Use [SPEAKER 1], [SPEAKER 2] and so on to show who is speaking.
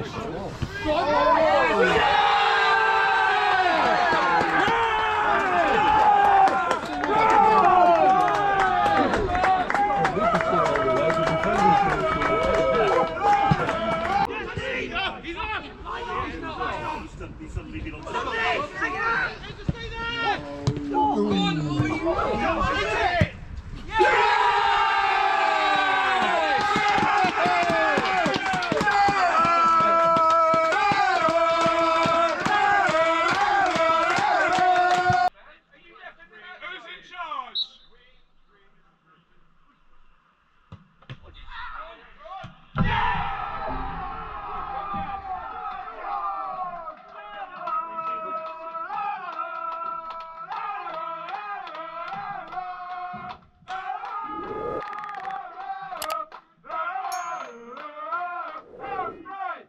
[SPEAKER 1] oh,
[SPEAKER 2] belongs
[SPEAKER 3] to